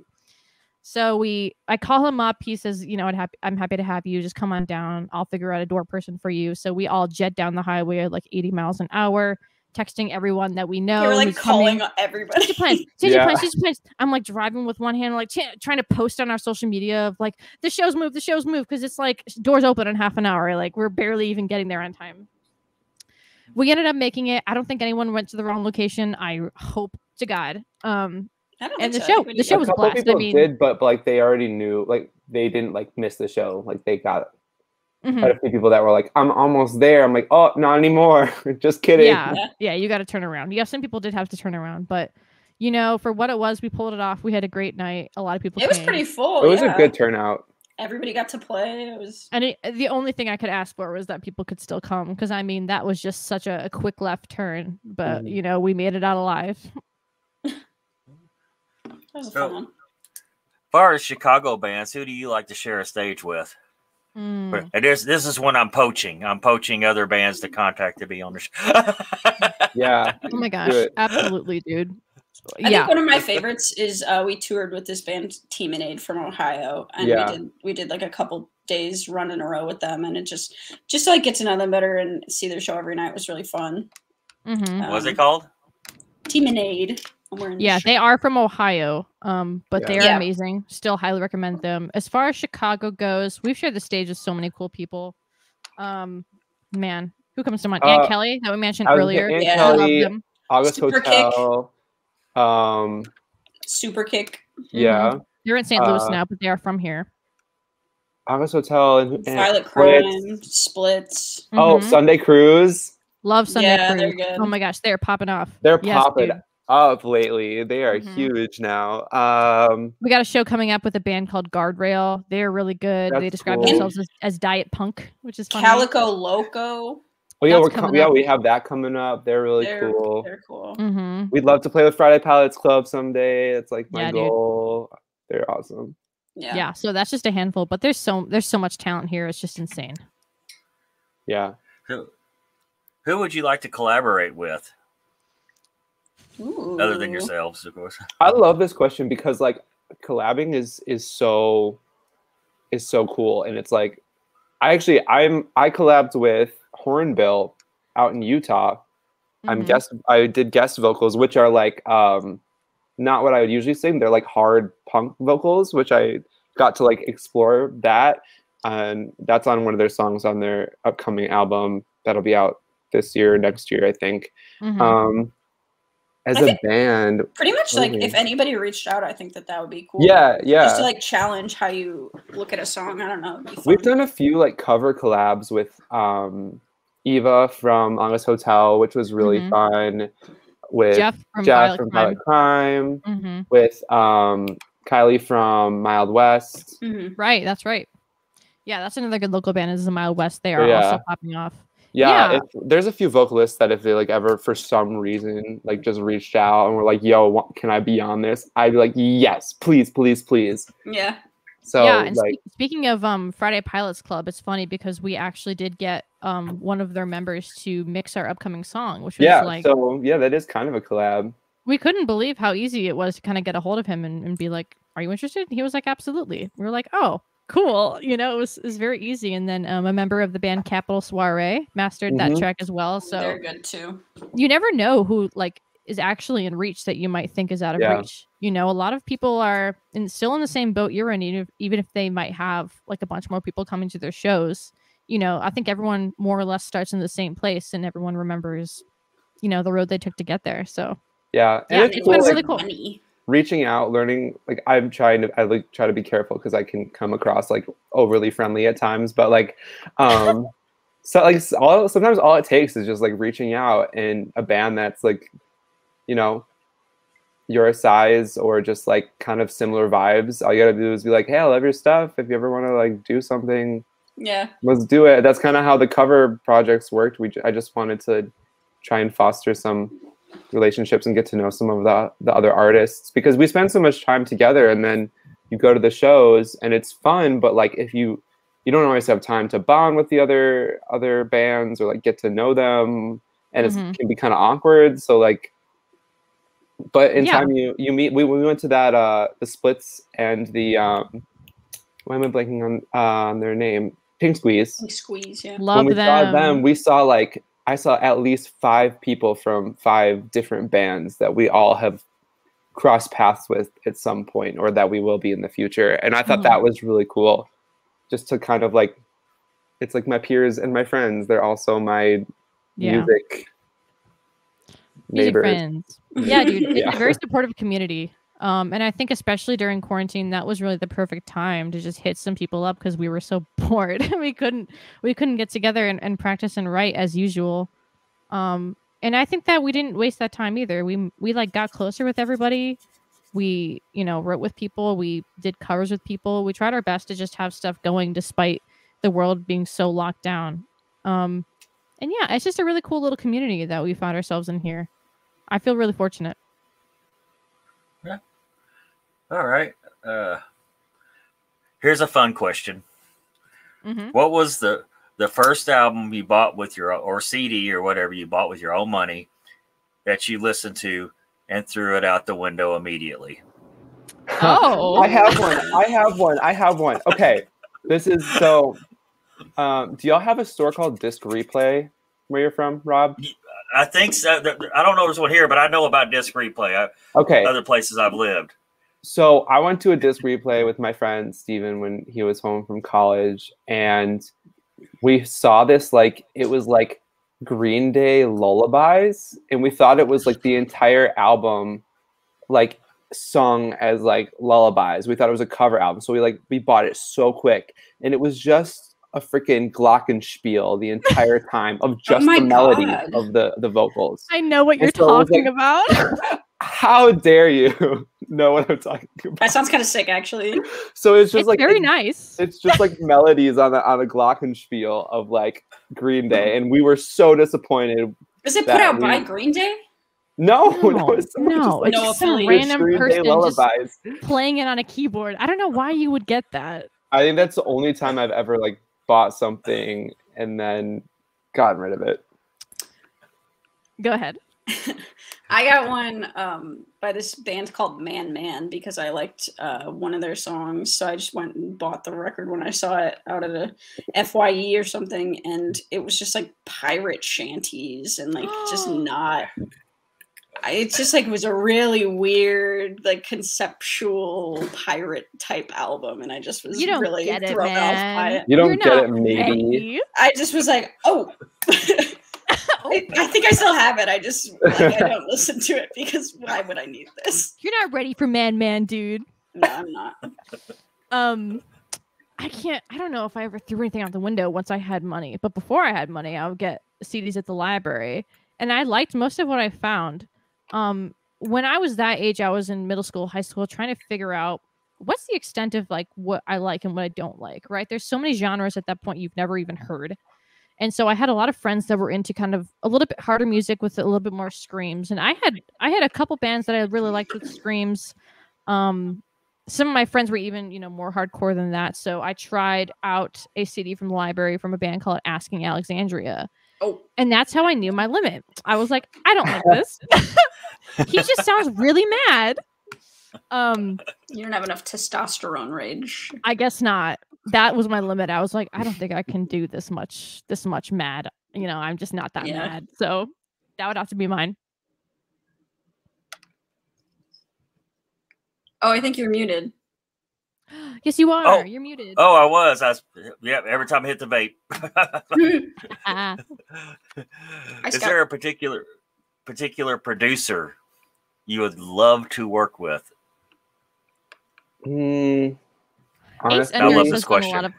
So we, I call him up. He says, you know, I'd happy, I'm happy to have you. Just come on down. I'll figure out a door person for you. So we all jet down the highway at like 80 miles an hour, texting everyone that we know. we were like who's coming. calling everybody. Change of plans. Change Yeah. of plans. Change of plans. I'm like driving with one hand, like ch- trying to post on our social media of like the show's move, the show's move, because it's like doors open in half an hour. Like we're barely even getting there on time. We ended up making it. I don't think anyone went to the wrong location. I hope to God. Um, I don't And the so. Show- the show a was a couple blast. I mean- did, but like they already knew, like they didn't like miss the show. Like they got mhm. quite a few people that were like, "I'm almost there." I'm like, "Oh, not anymore." Just kidding. Yeah, Yeah. yeah, you got to turn around. Yeah, some people did have to turn around, but you know, for what it was, we pulled it off. We had a great night. A lot of people. It was pretty full. it was yeah. a good turnout. Everybody got to play. It was. And it, the only thing I could ask for was that people could still come because I mean that was just such a, a quick left turn, but Mhm. you know we made it out alive. That was a So- fun one. As far as Chicago bands, who do you like to share a stage with? Mm. And this this is when I'm poaching. I'm poaching other bands to contact to be on the show. Yeah. Oh my gosh, absolutely, dude. I yeah, think one of my favorites is uh, we toured with this band Team and Aid from Ohio, and Yeah. we did we did like a couple days run in a row with them, and it just just to like get to know them better and see their show every night was really fun. hmm What's Um, it called? Team and Aid. I'm wearing the yeah, they are from Ohio, um, but they are Yeah. amazing. Still highly recommend them. As far as Chicago goes, we've shared the stage with so many cool people. Um, man, who comes to mind? Uh, Aunt Kelly that we mentioned I earlier. Aunt Yeah. I love them. August Super Kick. Hotel. Um, Super Kick, yeah, They're in St. Louis Uh, now, but they are from here. August Hotel and, and Violet Splits. Crime, Splits. Oh. Sunday Cruise. love Sunday Yeah, Cruise. Oh my gosh, they're popping off. They're Yes, popping dude. Up lately. They are Mhm. huge now. Um, We got a show coming up with a band called Guardrail. They're really good. they describe cool. themselves as, as diet punk, which is funny. Calico Loco. oh yeah, That's we're com- coming yeah up. we have that coming up. They're really they're cool. They're cool. hmm We'd love to play with Friday Pilots Club someday. It's like my Yeah, dude. goal. They're awesome. Yeah. Yeah. so that's just a handful, but there's so there's so much talent here. It's just insane. Yeah. Who, who would you like to collaborate with, other than yourselves, of course? I love this question because like collabing is is so is so cool and it's like I actually I'm I collabed with Hornbill out in Utah. I'm Mhm. guest I did guest vocals which are like um not what I would usually sing. They're like hard punk vocals which I got to like explore that and that's on one of their songs on their upcoming album that'll be out this year next year I think. Mhm. Um as I a band Pretty much like if anybody reached out, I think that that would be cool. yeah, yeah. Just to like challenge how you look at a song. I don't know. We've done a few like cover collabs with um Eva from August Hotel, which was really Mhm. fun. With Jeff from Jeff Violet from Crime. Violet Crime, Mhm. with um Kylie from Mild West. Mhm. Right, that's right. Yeah, that's another good local band. Is the Mild West. They are Yeah. also popping off. Yeah, Yeah. There's a few vocalists that if they like ever for some reason like just reached out and were like, "Yo, wa- can I be on this?" I'd be like, "Yes, please, please, please." Yeah. So yeah, and like spe- speaking of um Friday Pilots Club, it's funny because we actually did get um one of their members to mix our upcoming song, which was yeah, like so yeah, that is kind of a collab. we couldn't believe how easy it was to kind of get a hold of him and, and be like, "Are you interested?" He was like, "Absolutely." We were like, "Oh, cool." You know, it was it was very easy. And then um, a member of the band Capital Soiree mastered that Mhm. track as well. So They're good too. you never know who like is actually in reach that you might think is out of Yeah. reach. You know, a lot of people are in, still in the same boat you're in, even if, even if they might have like a bunch more people coming to their shows. You know, I think everyone more or less starts in the same place, and everyone remembers, you know, the road they took to get there. So Yeah, and Yeah, it's it's cool, been really cool. Money. Reaching out, learning. Like I'm trying to, I like try to be careful because I can come across like overly friendly at times. But like, um, so like all sometimes all it takes is just like reaching out and a band that's like, you know, your size or just like kind of similar vibes. All you gotta do is be like, hey, I love your stuff. If you ever want to like do something, Yeah. let's do it. That's kind of how the cover projects worked. We j- I just wanted to try and foster some relationships and get to know some of the the other artists because we spend so much time together and then you go to the shows and it's fun but like if you you don't always have time to bond with the other other bands or like get to know them and Mhm. it can be kind of awkward so like but in Yeah. time you you meet we, we went to that uh the splits and the um why am i blanking on uh, on their name pink squeeze Like squeeze, yeah. love when we them. saw them, we saw like I saw at least five people from five different bands that we all have crossed paths with at some point, or that we will be in the future. And I thought Mhm. that was really cool, just to kind of like, it's like my peers and my friends. They're also my yeah. music Music neighbors. friends. Yeah, dude. It's Yeah. a very supportive community. Um, and I think especially during quarantine, that was really the perfect time to just hit some people up because we were so bored. we couldn't we couldn't get together and, and practice and write as usual. Um, and I think that we didn't waste that time either. We we like got closer with everybody. We, you know, wrote with people, we did covers with people. We tried our best to just have stuff going despite the world being so locked down. Um, and yeah, it's just a really cool little community that we found ourselves in here. I feel really fortunate. All right. Uh, here's a fun question. Mm-hmm. What was the the first album you bought with your or CD or whatever you bought with your own money that you listened to and threw it out the window immediately? Oh. I have one. I have one. I have one. Okay. This is so. Um, do y'all have a store called Disc Replay where you're from, Rob? I think so. I don't know if there's one here, but I know about disc replay. I, Okay. Other places I've lived. So I went to a disc replay with my friend Steven when he was home from college, and we saw this like it was like Green Day lullabies, and we thought it was like the entire album, like sung as like lullabies. We thought it was a cover album, so we like we bought it so quick, and it was just a freaking glockenspiel the entire time of oh just my the melody God. of the the vocals. I know what you're so talking like- about. How dare you know what I'm talking about? That sounds kind of sick, actually. So it's just it's like very it- nice. it's just like melodies on the on a glockenspiel of like Green Day, and we were so disappointed. Is it put That out by Green Day? No, no, No, it's someone just, no, like, No just some random Green Day person just playing it on a keyboard. I don't know why you would get that. I think that's the only time I've ever like bought something and then gotten rid of it. Go ahead. I got one um, by this band called Man Man because I liked uh, one of their songs. So I just went and bought the record when I saw it out at a FYE or something. And it was just like pirate shanties and like just not. I- It's just like it was a really weird, like conceptual pirate type album. And I just was You don't really get it, thrown off by it. You don't You're get it, maybe. ready. I just was like, oh. I, I think I still have it. I just like, I don't listen to it because why would I need this? You're not ready for Man Man, dude. No, I'm not. Um, I can't. I don't know if I ever threw anything out the window once I had money. But before I had money, I would get CDs at the library, and I liked most of what I found. Um, when I was that age, I was in middle school, high school, trying to figure out what's the extent of like what I like and what I don't like. Right? There's so many genres at that point you've never even heard. And so I had a lot of friends that were into kind of a little bit harder music with a little bit more screams. And I had I had a couple bands that I really liked with screams. Um, some of my friends were even you know more hardcore than that. So I tried out a CD from the library from a band called Asking Alexandria, Oh, and that's how I knew my limit. I was like, I don't like this. he just sounds really mad. Um, you don't have enough testosterone rage. I guess not. That was my limit. I was like, I don't think I can do this much, this much mad. You know, I'm just not that Yeah. mad. So that would have to be mine. Oh, I think you're muted. Yes, you are. Oh. You're muted. Oh, I was. I was. Yeah. Every time I hit the vape. Ah, Is there a particular particular producer you would love to work with? Hmm. Ace I love Enders this has done a question. lot of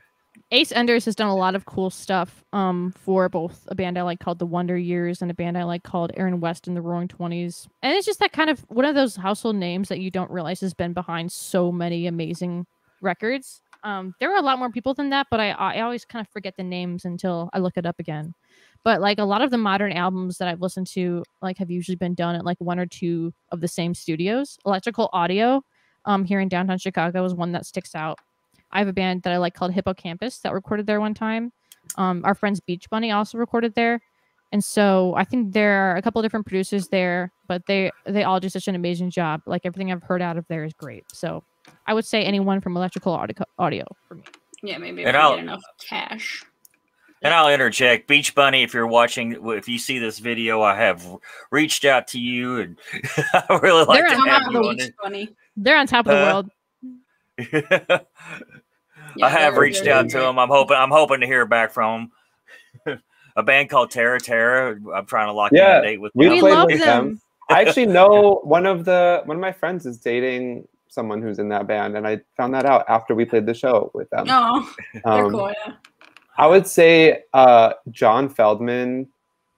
Ace Enders has done a lot of cool stuff um for both a band I like called The Wonder Years and a band I like called Aaron West in the Roaring Twenties. And it's just that kind of one of those household names that you don't realize has been behind so many amazing records. Um, there are a lot more people than that, but I I always kind of forget the names until I look it up again. But like a lot of the modern albums that I've listened to, like have usually been done at like one or two of the same studios. Electrical Audio, um, here in downtown Chicago is one that sticks out. I have a band that I like called Hippo Campus that recorded there one time. Um, our friends Beach Bunny also recorded there, and so I think there are a couple different producers there, but they they all do such an amazing job. Like everything I've heard out of there is great. So I would say anyone from Electrical Audio, audio for me. Yeah, maybe And I'll- enough cash. And I'll interject, Beach Bunny. If you're watching, if you see this video, I have reached out to you, and I really like They're to on Come have you on Beach Bunny. They're on top of the Uh, world. it. Yeah, I have reached they're out doing to them. I'm hoping. I'm hoping to hear back from them. a band called Terra Terra. I'm trying to lock in a date with we them. We played love with them. them. I actually know one of the one of my friends is dating someone who's in that band, and I found that out after we played the show with them. No, they're Um, cool. Yeah. I would say uh, John Feldmann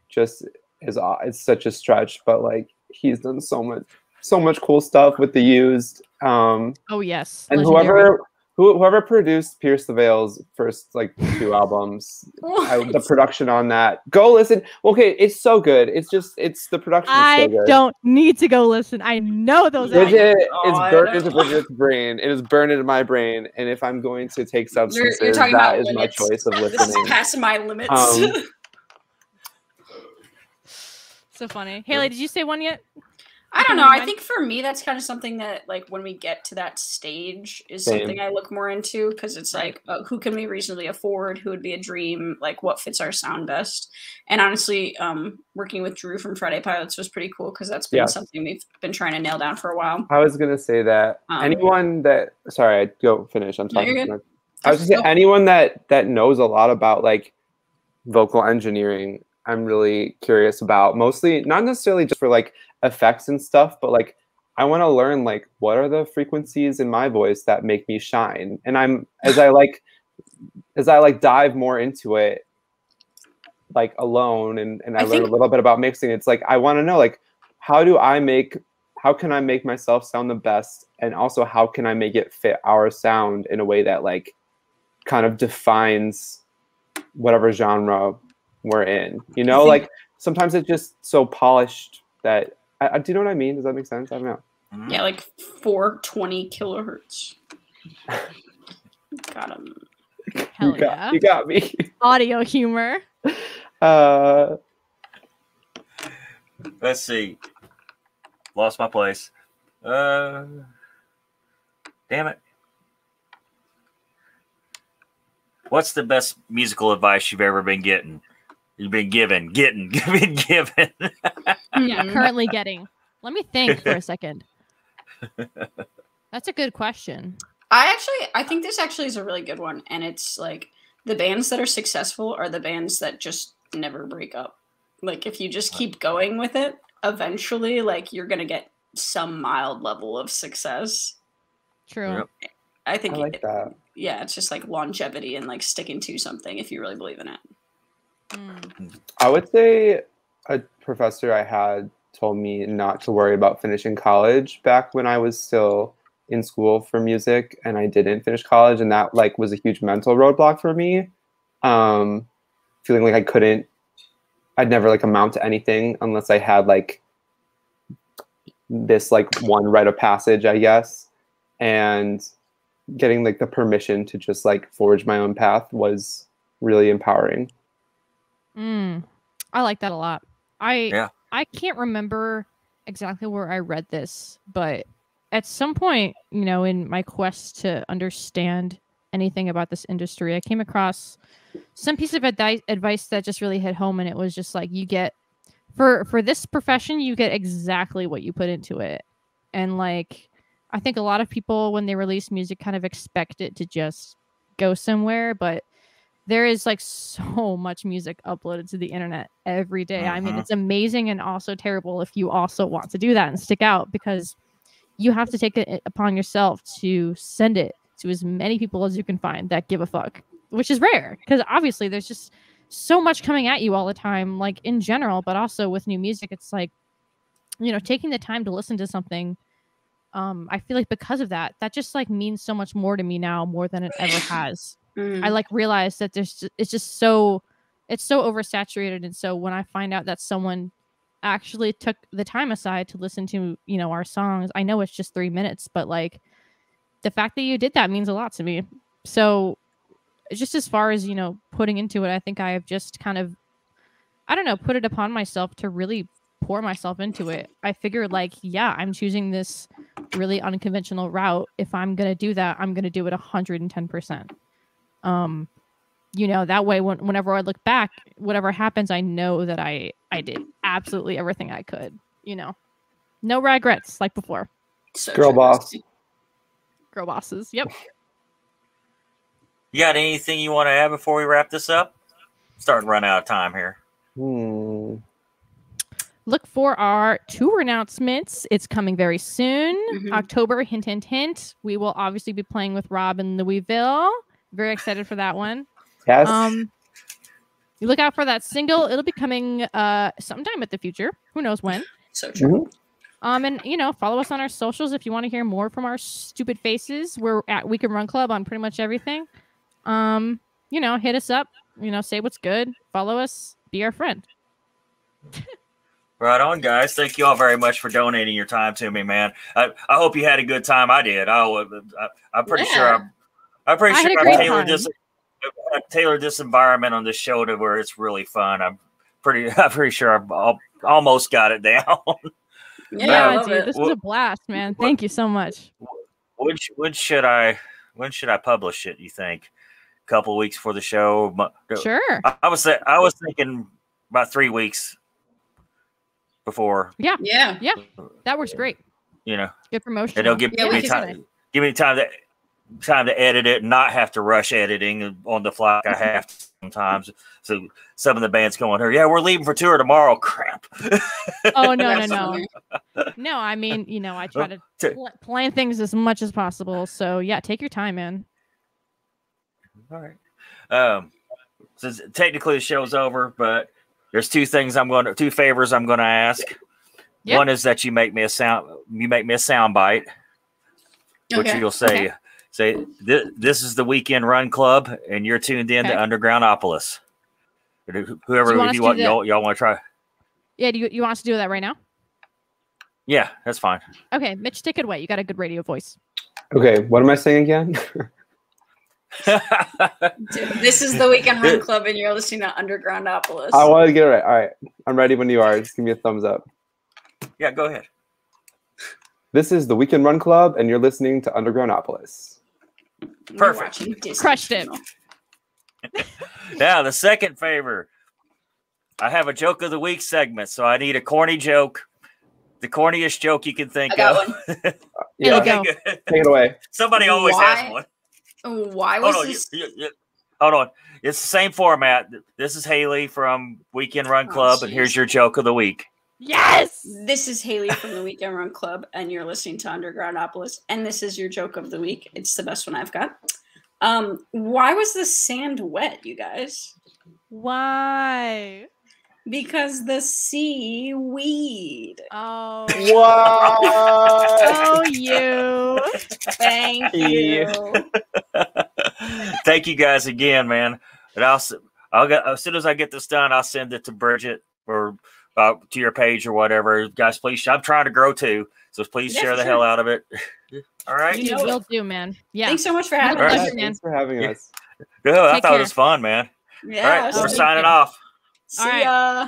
just is aw- it's such a stretch, but like he's done so much so much cool stuff with the used. Um, Oh yes, and legendary. whoever who, whoever produced Pierce the Veil's first like two albums, I, the production on that. Go listen. Okay, it's so good. It's just it's the production is so I good. don't need to go listen. I know those. albums. Bridget Oh, is burned into Bridget's brain. It is burned into my brain. And if I'm going to take substances, talking that about is my limits. choice of listening. This is past my limits. Um, So funny. Haley, did you say one yet? I don't know. I think for me, that's kind of something that, like, when we get to that stage, is Same. something I look more into because it's like, uh, who can we reasonably afford? Who would be a dream? Like, what fits our sound best? And honestly, um, working with Drew from Friday Pilots was pretty cool because that's been Yeah. something we've been trying to nail down for a while. I was gonna say that Um, anyone that sorry, I go finish. I'm talking. you're too good. much. I was just saying anyone that that knows a lot about like vocal engineering. I'm really curious about mostly not necessarily just for like effects and stuff, but like I want to learn like what are the frequencies in my voice that make me shine. And I'm as I like as I like dive more into it, like alone and, and I, I learn think- a little bit about mixing, it's like I want to know like how do I make how can I make myself sound the best and also how can I make it fit our sound in a way that like kind of defines whatever genre we're in. You know, like sometimes it's just so polished that I, I, do you know what I mean? Does that make sense? I don't know. Mhm. Yeah, like 420 kilohertz. Got him. Hell you got, yeah. you got me. Audio humor. Uh, Let's see. Lost my place. Uh, damn it. What's the best musical advice you've ever been getting? You've been given, getting, been given. Yeah, mm. Currently getting. Let me think for a second. That's a good question. I actually I think this actually is a really good one and it's like the bands that are successful are the bands that just never break up. Like if you just keep going with it, eventually like you're going to get some mild level of success. True. Yep. I think I like that. yeah, it's just like longevity and like sticking to something if you really believe in it. Mm. I would say a professor I had told me not to worry about finishing college back when I was still in school for music and I didn't finish college and that like was a huge mental roadblock for me. Um feeling like I couldn't I'd never like amount to anything unless I had like this like one rite of passage, I guess. and getting like the permission to just like forge my own path was really empowering. Mm, I like that a lot. I Yeah. I can't remember exactly where I read this, but at some point, you know, in my quest to understand anything about this industry, I came across some piece of advice advice that just really hit home and it was just like you get for for this profession, you get exactly what you put into it. And like I think a lot of people when they release music kind of expect it to just go somewhere, but there is like so much music uploaded to the internet every day. I mean, Mhm. it's amazing and also terrible if you also want to do that and stick out because you have to take it upon yourself to send it to as many people as you can find that give a fuck, which is rare because obviously there's just so much coming at you all the time, like in general, but also with new music, it's like, you know, taking the time to listen to something. Um, I feel like because of that, that just like means so much more to me now, more than it ever has. Mm. I like realize that there's ju- it's just so it's so oversaturated and so when I find out that someone actually took the time aside to listen to, you know, our songs, I know it's just 3 minutes, but like the fact that you did that means a lot to me. So just as far as, you know, putting into it, I think I have just kind of I don't know, put it upon myself to really pour myself into it. I figured like, yeah, I'm choosing this really unconventional route. If I'm going to do that, I'm going to do it 110% um you know that way when, whenever i look back whatever happens i know that i i did absolutely everything i could you know no regrets like before So Girl boss. girl bosses yep You got anything you want to add before we wrap this up? Starting to run out of time here. Hmm. look for our tour announcements it's coming very soon Mhm. october hint hint hint we will obviously be playing with rob in louisville very excited for that one Yes. um you look out for that single it'll be coming uh sometime at the future who knows when So true. Mhm. Um, and you know, follow us on our socials if you want to hear more from our stupid faces. We're at Weekend Run Club on pretty much everything. Um, you know, hit us up. You know, say what's good. Follow us. Be our friend. Right on, guys. Thank you all very much for donating your time to me, man. I, I hope you had a good time. I did. I, I I'm pretty sure Yeah. I'm. I'm pretty I sure a I've tailored time. this. I've tailored this environment on this show to where it's really fun. I'm pretty. I'm pretty sure I've al- almost got it down. Yeah, Yeah, dude, it. this was a blast, man. Thank you so much. when, sh- when should I? When should I publish it? You think? A couple weeks for the show. Sure. I, I was. th- I was thinking about three weeks before. Yeah. Yeah, yeah. That works great. You know. Good promotion. It'll give Yeah, me time. Give me time to time to edit it, and not have to rush editing on the fly. I have to sometimes. So some of the bands going here. Yeah, we're leaving for tour tomorrow. Crap. Oh no, no, no. No, I mean, you know, I try to pl- plan things as much as possible. So yeah, take your time, man. All right. Um, since technically the show's over, but there's two things I'm going to, two favors I'm going to ask. Yep. One is that you make me a sound, you make me a sound bite, which you'll say, say this, this is the weekend run club, and you're tuned in Okay. to Undergroundopolis. Whoever you want you to want, do that? y'all, y'all want to try. Yeah, do you, you want us to do that right now? Yeah, that's fine. Okay, Mitch, take it away. You got a good radio voice. Okay, what am I saying again? Dude, This is the Weekend Run Club, and you're listening to Undergroundopolis. I want to get it right. All right, I'm ready when you are. Just give me a thumbs up. yeah, go ahead. This is the Weekend Run Club, and you're listening to Undergroundopolis. You're Perfect. watching Crushed it. Now the second favor, I have a joke of the week segment, so I need a corny joke, the corniest joke you can think I got of. Here Yeah, go. Okay, good. take it away. Somebody always Why- has one. Why Hold was on, you- this? you- you- hold on. It's the same format. This is Haley from Weekend Run Oh, Club, and here's your joke of the week. Yes. This is Haley from the Weekend Run Club, and you're listening to Undergroundopolis. And this is your joke of the week. It's the best one I've got. Um, why was the sand wet, you guys? Why? Because the seaweed. Oh. What? Oh, you. Thank you. Thank you guys again, man. And I'll s- I'll get as soon as I get this done, I'll send it to Bridget or uh, to your page or whatever. Guys, please. I'm trying to grow too, so please Yeah, share the sure. hell out of it. All right. You You know it. will do, man. Yeah. Thanks so much for having us. Alright. Thanks for having us. Good. I Take thought it was fun, man. Yeah. All right. We're signing you. off. See All right. ya.